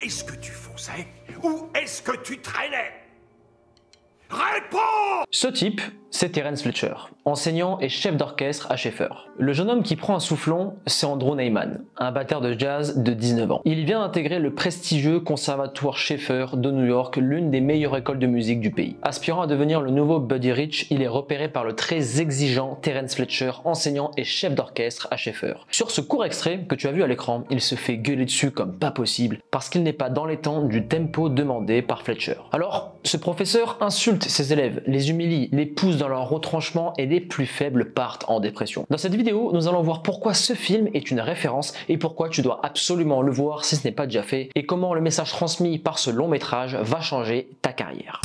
Est-ce que tu fonçais ou est-ce que tu traînais? Réponds! Ce type, c'est Terence Fletcher, enseignant et chef d'orchestre à Schaeffer. Le jeune homme qui prend un soufflon, c'est Andrew Neyman, un batteur de jazz de 19 ans. Il vient d'intégrer le prestigieux conservatoire Schaeffer de New York, l'une des meilleures écoles de musique du pays. Aspirant à devenir le nouveau Buddy Rich, il est repéré par le très exigeant Terence Fletcher, enseignant et chef d'orchestre à Schaeffer. Sur ce court extrait que tu as vu à l'écran, il se fait gueuler dessus comme pas possible parce qu'il n'est pas dans les temps du tempo demandé par Fletcher. Alors, ce professeur insulte ses élèves, les humilie, les pousse dans leur retranchement et les plus faibles partent en dépression. Dans cette vidéo, nous allons voir pourquoi ce film est une référence et pourquoi tu dois absolument le voir si ce n'est pas déjà fait et comment le message transmis par ce long métrage va changer ta carrière.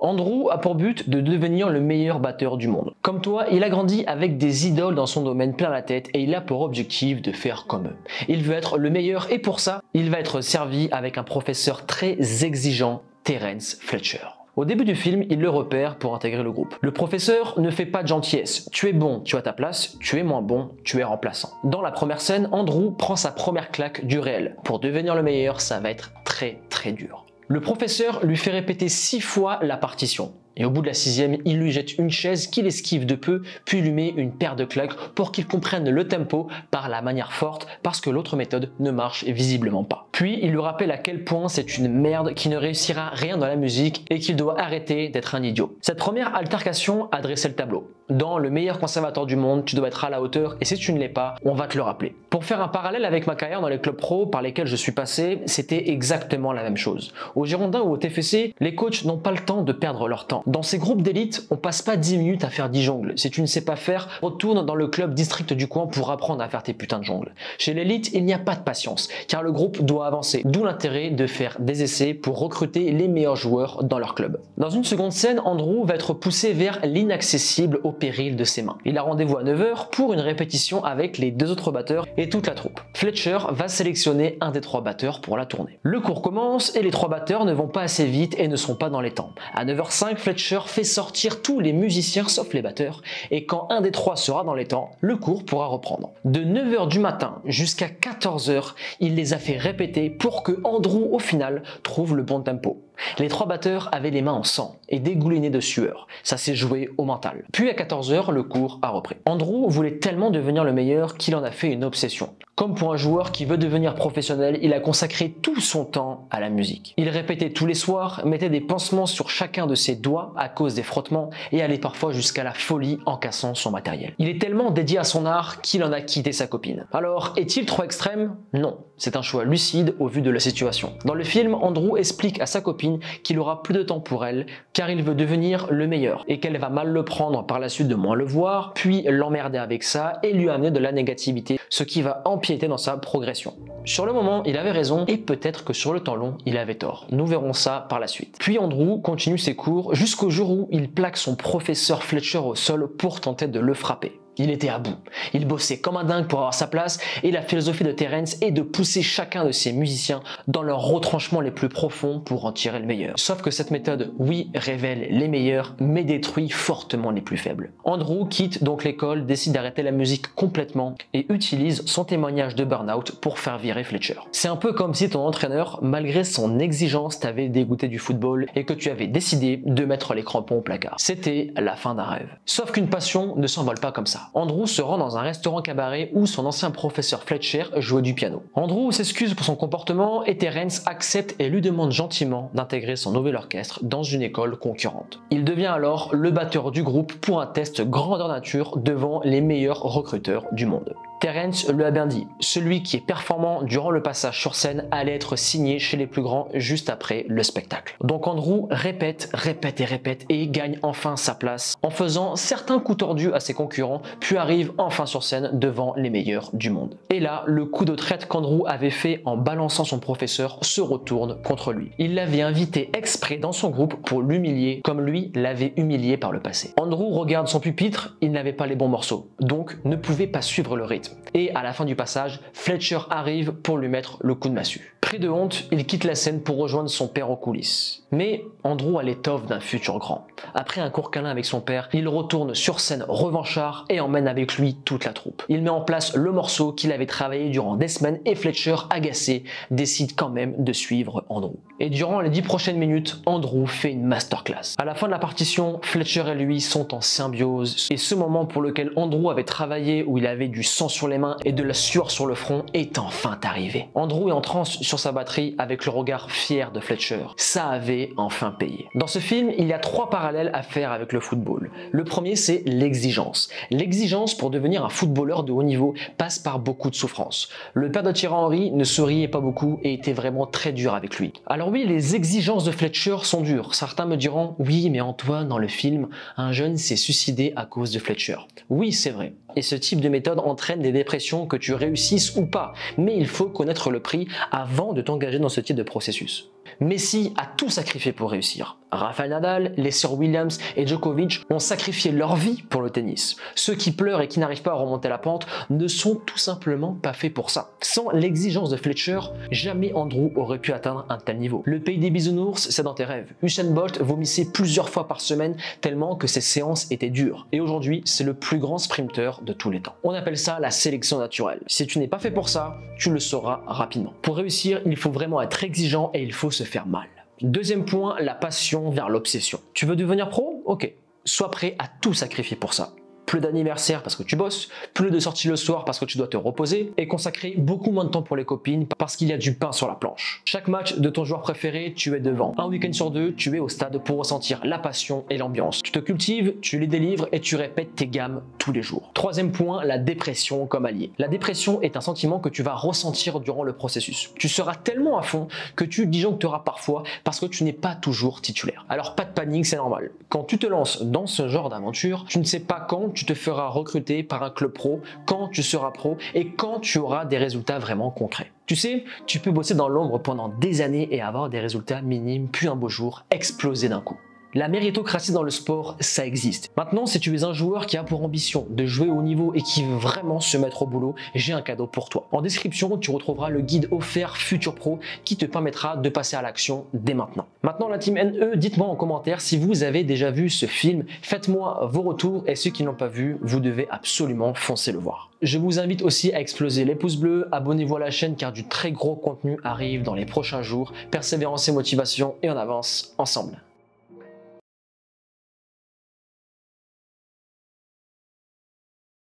Andrew a pour but de devenir le meilleur batteur du monde. Comme toi, il a grandi avec des idoles dans son domaine plein la tête et il a pour objectif de faire comme eux. Il veut être le meilleur et pour ça, il va être servi avec un professeur très exigeant, Terence Fletcher. Au début du film, il le repère pour intégrer le groupe. Le professeur ne fait pas de gentillesse. Tu es bon, tu as ta place. Tu es moins bon, tu es remplaçant. Dans la première scène, Andrew prend sa première claque du réel. Pour devenir le meilleur, ça va être très très dur. Le professeur lui fait répéter six fois la partition. Et au bout de la sixième, il lui jette une chaise qu'il esquive de peu, puis lui met une paire de claques pour qu'il comprenne le tempo par la manière forte, parce que l'autre méthode ne marche visiblement pas. Puis il lui rappelle à quel point c'est une merde qui ne réussira rien dans la musique et qu'il doit arrêter d'être un idiot. Cette première altercation a dressé le tableau. Dans le meilleur conservateur du monde, tu dois être à la hauteur et si tu ne l'es pas, on va te le rappeler. Pour faire un parallèle avec ma carrière dans les clubs pro par lesquels je suis passé, c'était exactement la même chose. Au Girondin ou au TFC, les coachs n'ont pas le temps de perdre leur temps. Dans ces groupes d'élite, on passe pas 10 minutes à faire 10 jongles. Si tu ne sais pas faire, retourne dans le club district du coin pour apprendre à faire tes putains de jongles. Chez l'élite, il n'y a pas de patience, car le groupe doit avancer. D'où l'intérêt de faire des essais pour recruter les meilleurs joueurs dans leur club. Dans une seconde scène, Andrew va être poussé vers l'inaccessible au péril de ses mains. Il a rendez-vous à 9h pour une répétition avec les deux autres batteurs et toute la troupe. Fletcher va sélectionner un des trois batteurs pour la tournée. Le cours commence et les trois batteurs ne vont pas assez vite et ne sont pas dans les temps. À 9h05, Fletcher fait sortir tous les musiciens sauf les batteurs et quand un des trois sera dans les temps, le cours pourra reprendre. De 9h du matin jusqu'à 14h, il les a fait répéter pour que Andrew au final trouve le bon tempo. Les trois batteurs avaient les mains en sang et dégoulinés de sueur. Ça s'est joué au mental. Puis à 14h, le cours a repris. Andrew voulait tellement devenir le meilleur qu'il en a fait une obsession. Comme pour un joueur qui veut devenir professionnel, il a consacré tout son temps à la musique. Il répétait tous les soirs, mettait des pansements sur chacun de ses doigts à cause des frottements et allait parfois jusqu'à la folie en cassant son matériel. Il est tellement dédié à son art qu'il en a quitté sa copine. Alors, est-il trop extrême? Non, c'est un choix lucide au vu de la situation. Dans le film, Andrew explique à sa copine qu'il aura plus de temps pour elle car il veut devenir le meilleur et qu'elle va mal le prendre par la suite de moins le voir, puis l'emmerder avec ça et lui amener de la négativité, ce qui va empirer était dans sa progression. Sur le moment, il avait raison et peut-être que sur le temps long, il avait tort. Nous verrons ça par la suite. Puis Andrew continue ses cours jusqu'au jour où il plaque son professeur Fletcher au sol pour tenter de le frapper. Il était à bout. Il bossait comme un dingue pour avoir sa place et la philosophie de Terence est de pousser chacun de ses musiciens dans leurs retranchements les plus profonds pour en tirer le meilleur. Sauf que cette méthode, oui, révèle les meilleurs, mais détruit fortement les plus faibles. Andrew quitte donc l'école, décide d'arrêter la musique complètement et utilise son témoignage de burn-out pour faire virer Fletcher. C'est un peu comme si ton entraîneur, malgré son exigence, t'avait dégoûté du football et que tu avais décidé de mettre les crampons au placard. C'était la fin d'un rêve. Sauf qu'une passion ne s'envole pas comme ça. Andrew se rend dans un restaurant cabaret où son ancien professeur Fletcher jouait du piano. Andrew s'excuse pour son comportement et Terence accepte et lui demande gentiment d'intégrer son nouvel orchestre dans une école concurrente. Il devient alors le batteur du groupe pour un test grandeur nature devant les meilleurs recruteurs du monde. Terence bien dit, celui qui est performant durant le passage sur scène allait être signé chez les plus grands juste après le spectacle. Donc Andrew répète, répète et répète et gagne enfin sa place en faisant certains coups tordus à ses concurrents, puis arrive enfin sur scène devant les meilleurs du monde. Et là, le coup de traite qu'Andrew avait fait en balançant son professeur se retourne contre lui. Il l'avait invité exprès dans son groupe pour l'humilier comme lui l'avait humilié par le passé. Andrew regarde son pupitre, il n'avait pas les bons morceaux, donc ne pouvait pas suivre le rythme. Et à la fin du passage, Fletcher arrive pour lui mettre le coup de massue. Pris de honte, il quitte la scène pour rejoindre son père aux coulisses. Mais Andrew a l'étoffe d'un futur grand. Après un court câlin avec son père, il retourne sur scène revanchard et emmène avec lui toute la troupe. Il met en place le morceau qu'il avait travaillé durant des semaines et Fletcher, agacé, décide quand même de suivre Andrew. Et durant les dix prochaines minutes, Andrew fait une masterclass. À la fin de la partition, Fletcher et lui sont en symbiose et ce moment pour lequel Andrew avait travaillé où il avait du sang les mains et de la sueur sur le front est enfin arrivé. Andrew est en transe sur sa batterie avec le regard fier de Fletcher. Ça avait enfin payé. Dans ce film, il y a trois parallèles à faire avec le football. Le premier, c'est l'exigence. L'exigence pour devenir un footballeur de haut niveau passe par beaucoup de souffrance. Le père de Thierry Henry ne souriait pas beaucoup et était vraiment très dur avec lui. Alors oui, les exigences de Fletcher sont dures. Certains me diront, oui, mais Antoine, dans le film, un jeune s'est suicidé à cause de Fletcher. Oui, c'est vrai. Et ce type de méthode entraîne des dépressions que tu réussisses ou pas. Mais il faut connaître le prix avant de t'engager dans ce type de processus. Messi a tout sacrifié pour réussir. Rafael Nadal, les Sir Williams et Djokovic ont sacrifié leur vie pour le tennis. Ceux qui pleurent et qui n'arrivent pas à remonter la pente ne sont tout simplement pas faits pour ça. Sans l'exigence de Fletcher, jamais Andrew aurait pu atteindre un tel niveau. Le pays des bisounours, c'est dans tes rêves. Usain Bolt vomissait plusieurs fois par semaine tellement que ses séances étaient dures. Et aujourd'hui, c'est le plus grand sprinter de tous les temps. On appelle ça la sélection naturelle. Si tu n'es pas fait pour ça, tu le sauras rapidement. Pour réussir, il faut vraiment être exigeant et il faut faire mal. Deuxième point, la passion vers l'obsession. Tu veux devenir pro? Ok. Sois prêt à tout sacrifier pour ça plus d'anniversaire parce que tu bosses, plus de sorties le soir parce que tu dois te reposer et consacrer beaucoup moins de temps pour les copines parce qu'il y a du pain sur la planche. Chaque match de ton joueur préféré, tu es devant. Un week-end sur deux, tu es au stade pour ressentir la passion et l'ambiance. Tu te cultives, tu les délivres et tu répètes tes gammes tous les jours. Troisième point, la dépression comme allié. La dépression est un sentiment que tu vas ressentir durant le processus. Tu seras tellement à fond que tu disjoncteras parfois parce que tu n'es pas toujours titulaire. Alors pas de panique, c'est normal. Quand tu te lances dans ce genre d'aventure, tu ne sais pas quand tu te feras recruter par un club pro, quand tu seras pro et quand tu auras des résultats vraiment concrets. Tu sais, tu peux bosser dans l'ombre pendant des années et avoir des résultats minimes, puis un beau jour exploser d'un coup. La méritocratie dans le sport, ça existe. Maintenant, si tu es un joueur qui a pour ambition de jouer au niveau et qui veut vraiment se mettre au boulot, j'ai un cadeau pour toi. En description, tu retrouveras le guide offert Futur Pro qui te permettra de passer à l'action dès maintenant. Maintenant, la team NE, dites-moi en commentaire si vous avez déjà vu ce film. Faites-moi vos retours et ceux qui n'ont pas vu, vous devez absolument foncer le voir. Je vous invite aussi à exploser les pouces bleus, abonnez-vous à la chaîne car du très gros contenu arrive dans les prochains jours. Persévérance et motivation et on avance ensemble.